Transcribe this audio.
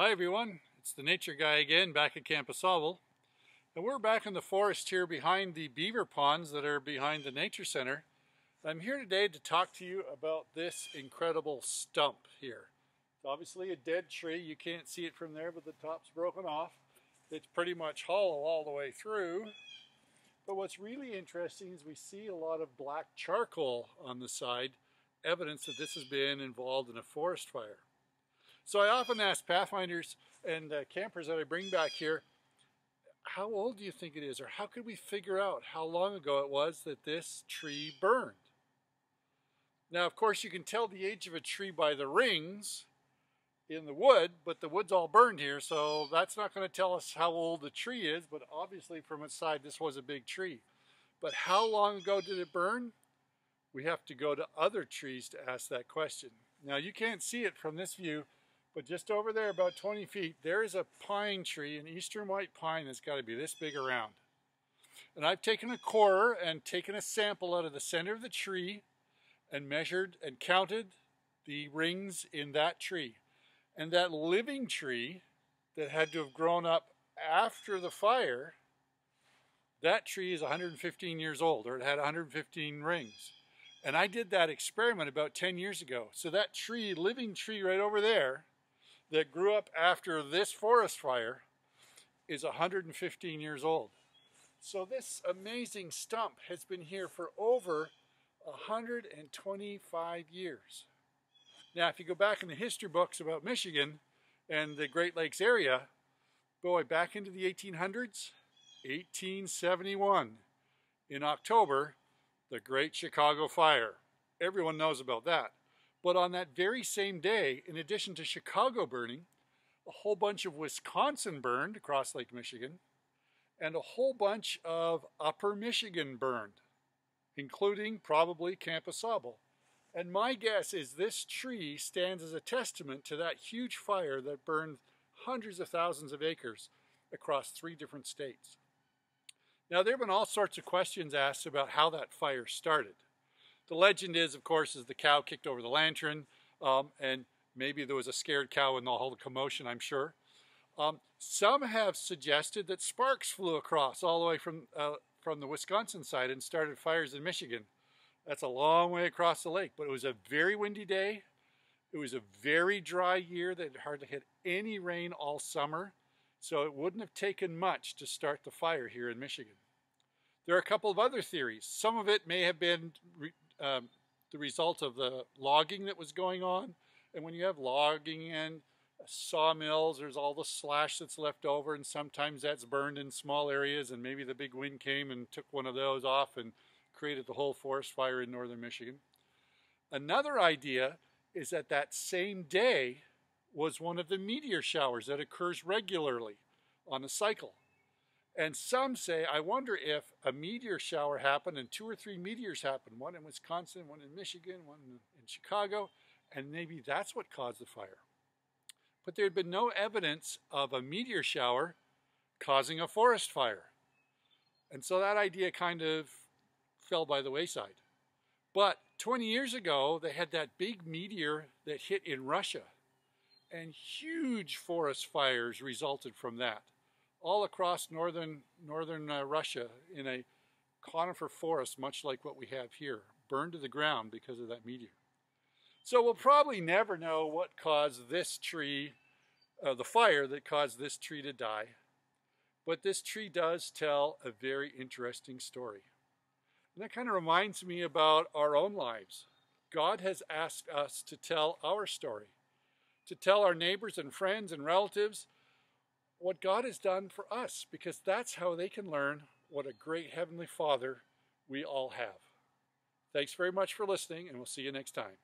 Hi everyone, it's the Nature Guy again back at Camp Au And we're back in the forest here behind the beaver ponds that are behind the Nature Center. I'm here today to talk to you about this incredible stump here. It's obviously a dead tree. You can't see it from there, but the top's broken off. It's pretty much hollow all the way through. But what's really interesting is we see a lot of black charcoal on the side, evidence that this has been involved in a forest fire. So I often ask pathfinders and uh, campers that I bring back here, how old do you think it is? Or how could we figure out how long ago it was that this tree burned? Now, of course, you can tell the age of a tree by the rings in the wood, but the wood's all burned here, so that's not going to tell us how old the tree is, but obviously from its side, this was a big tree. But how long ago did it burn? We have to go to other trees to ask that question. Now, you can't see it from this view, but just over there, about 20 feet, there is a pine tree, an eastern white pine that's got to be this big around. And I've taken a corer and taken a sample out of the center of the tree and measured and counted the rings in that tree. And that living tree that had to have grown up after the fire, that tree is 115 years old, or it had 115 rings. And I did that experiment about 10 years ago. So that tree, living tree right over there, that grew up after this forest fire is 115 years old. So this amazing stump has been here for over 125 years. Now, if you go back in the history books about Michigan and the Great Lakes area, boy, back into the 1800s, 1871, in October, the Great Chicago Fire. Everyone knows about that. But on that very same day, in addition to Chicago burning, a whole bunch of Wisconsin burned across Lake Michigan, and a whole bunch of Upper Michigan burned, including probably Camp Au Sable. And my guess is this tree stands as a testament to that huge fire that burned hundreds of thousands of acres across three different states. Now, there have been all sorts of questions asked about how that fire started. The legend is, of course, is the cow kicked over the lantern, um, and maybe there was a scared cow in the whole commotion, I'm sure. Um, some have suggested that sparks flew across all the way from, uh, from the Wisconsin side and started fires in Michigan. That's a long way across the lake, but it was a very windy day. It was a very dry year that hardly had any rain all summer, so it wouldn't have taken much to start the fire here in Michigan. There are a couple of other theories. Some of it may have been um, the result of the logging that was going on. And when you have logging and sawmills, there's all the slash that's left over, and sometimes that's burned in small areas, and maybe the big wind came and took one of those off and created the whole forest fire in northern Michigan. Another idea is that that same day was one of the meteor showers that occurs regularly on a cycle. And some say, I wonder if a meteor shower happened and two or three meteors happened, one in Wisconsin, one in Michigan, one in Chicago, and maybe that's what caused the fire. But there had been no evidence of a meteor shower causing a forest fire. And so that idea kind of fell by the wayside. But 20 years ago, they had that big meteor that hit in Russia, and huge forest fires resulted from that all across northern, northern uh, Russia in a conifer forest, much like what we have here, burned to the ground because of that meteor. So we'll probably never know what caused this tree, uh, the fire that caused this tree to die. But this tree does tell a very interesting story. And that kind of reminds me about our own lives. God has asked us to tell our story, to tell our neighbors and friends and relatives what God has done for us because that's how they can learn what a great Heavenly Father we all have. Thanks very much for listening, and we'll see you next time.